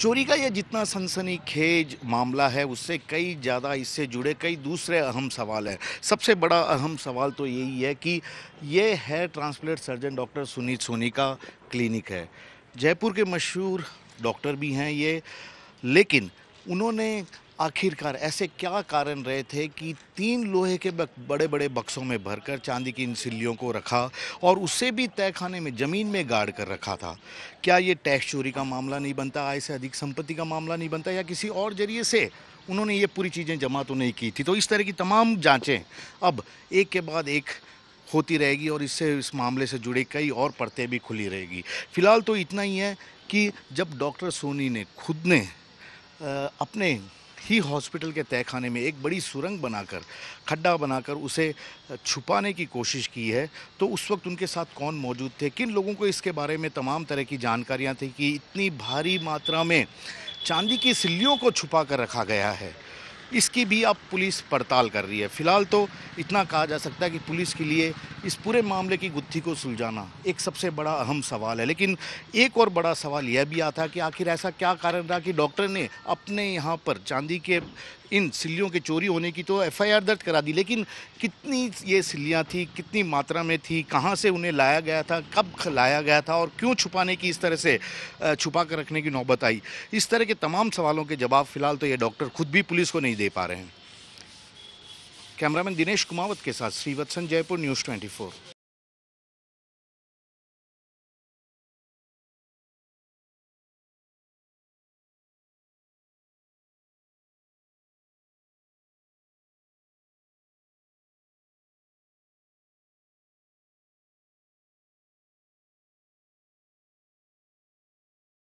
चोरी का यह जितना सनसनीखेज मामला है, उससे कई ज़्यादा इससे जुड़े कई दूसरे अहम सवाल हैं। सबसे बड़ा अहम सवाल तो यही है कि ये hair transplant surgeon doctor Sunit Soni का क्लिनिक है। जयपुर के मशहूर डॉक्टर भी हैं ये, लेकिन उन्होंने आखिरकार ऐसे क्या कारण रहे थे कि तीन लोहे के बड़े बड़े बक्सों में भरकर चांदी की इन सिल्लियों को रखा और उसे भी तय खाने में ज़मीन में गाड़ कर रखा था? क्या ये टैक्स चोरी का मामला नहीं बनता? आय से अधिक संपत्ति का मामला नहीं बनता या किसी और ज़रिए से? उन्होंने ये पूरी चीज़ें जमा तो नहीं की थी तो इस तरह की तमाम जाँचें अब एक के बाद एक होती रहेगी और इससे इस मामले से जुड़े कई और परतें भी खुली रहेगी। फ़िलहाल तो इतना ही है कि जब डॉक्टर सोनी ने खुद ने अपने ही हॉस्पिटल के तय खाने में एक बड़ी सुरंग बनाकर, खड्डा बनाकर उसे छुपाने की कोशिश की है। तो उस वक्त उनके साथ कौन मौजूद थे? किन लोगों को इसके बारे में तमाम तरह की जानकारियाँ थी कि इतनी भारी मात्रा में चांदी की सिल्लियों को छुपा कर रखा गया है? इसकी भी अब पुलिस पड़ताल कर रही है। फ़िलहाल तो इतना कहा जा सकता है कि पुलिस के लिए इस पूरे मामले की गुत्थी को सुलझाना एक सबसे बड़ा अहम सवाल है। लेकिन एक और बड़ा सवाल यह भी आता कि आखिर ऐसा क्या कारण रहा कि डॉक्टर ने अपने यहाँ पर चांदी के इन सिल्लियों के चोरी होने की तो एफआईआर दर्ज करा दी, लेकिन कितनी ये सिल्लियाँ थी, कितनी मात्रा में थी, कहाँ से उन्हें लाया गया था, कब लाया गया था और क्यों छुपाने की इस तरह से छुपा कर रखने की नौबत आई? इस तरह के तमाम सवालों के जवाब फ़िलहाल तो ये डॉक्टर खुद भी पुलिस को नहीं दे पा रहे हैं। कैमरामैन दिनेश कुमावत के साथ श्रीवत्सन जयपुर न्यूज़ ट्वेंटी